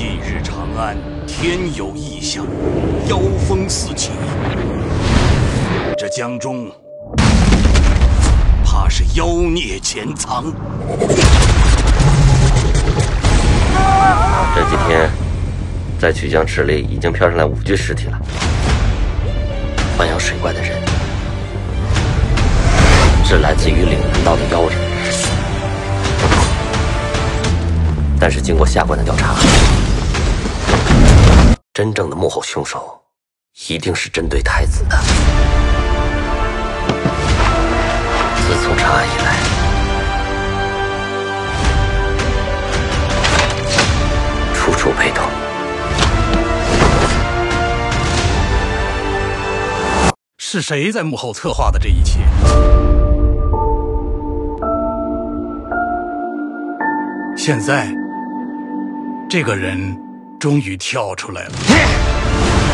近日长安天有异象，妖风四起，这江中怕是妖孽潜藏。这几天，在曲江池里已经飘上来五具尸体了。豢养水怪的人是来自于岭南道的妖人，但是经过下官的调查，真正的幕后凶手一定是针对太子的。自从长安以来，处处被动。是谁在幕后策划的这一切？现在，这个人终于跳出来了。